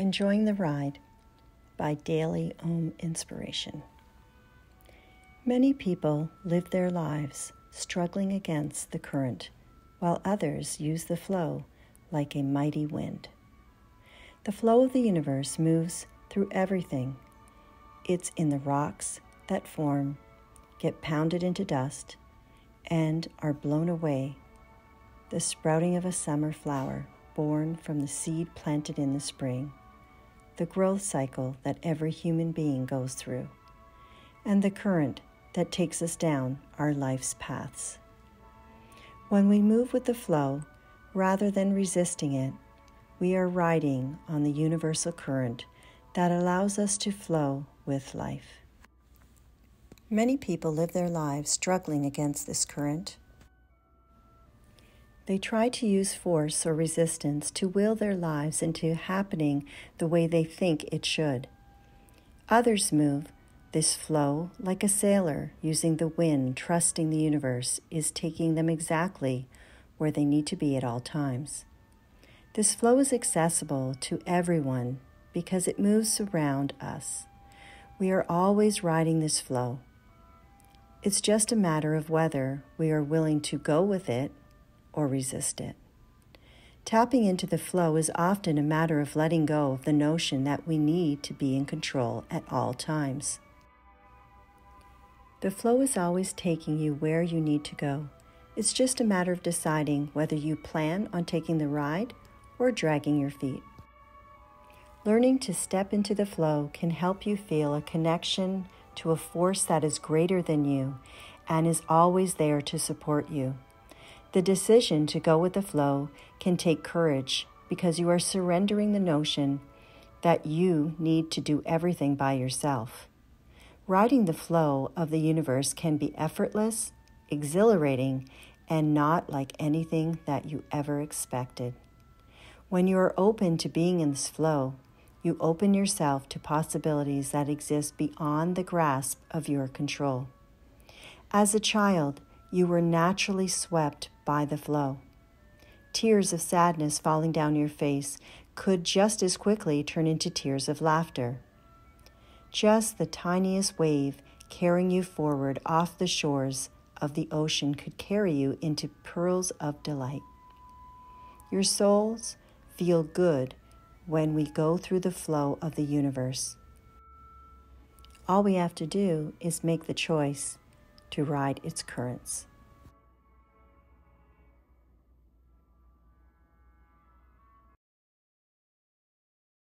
Enjoying the Ride by Daily Om Inspiration. Many people live their lives struggling against the current, while others use the flow like a mighty wind. The flow of the universe moves through everything. It's in the rocks that form, get pounded into dust, and are blown away. The sprouting of a summer flower born from the seed planted in the spring the growth cycle that every human being goes through, and the current that takes us down our life's paths. When we move with the flow, rather than resisting it, we are riding on the universal current that allows us to flow with life. Many people live their lives struggling against this current they try to use force or resistance to will their lives into happening the way they think it should. Others move this flow like a sailor using the wind, trusting the universe is taking them exactly where they need to be at all times. This flow is accessible to everyone because it moves around us. We are always riding this flow. It's just a matter of whether we are willing to go with it or resist it. Tapping into the flow is often a matter of letting go of the notion that we need to be in control at all times. The flow is always taking you where you need to go. It's just a matter of deciding whether you plan on taking the ride or dragging your feet. Learning to step into the flow can help you feel a connection to a force that is greater than you and is always there to support you. The decision to go with the flow can take courage because you are surrendering the notion that you need to do everything by yourself. Riding the flow of the universe can be effortless, exhilarating, and not like anything that you ever expected. When you are open to being in this flow, you open yourself to possibilities that exist beyond the grasp of your control. As a child, you were naturally swept by the flow. Tears of sadness falling down your face could just as quickly turn into tears of laughter. Just the tiniest wave carrying you forward off the shores of the ocean could carry you into pearls of delight. Your souls feel good when we go through the flow of the universe. All we have to do is make the choice to ride its currents.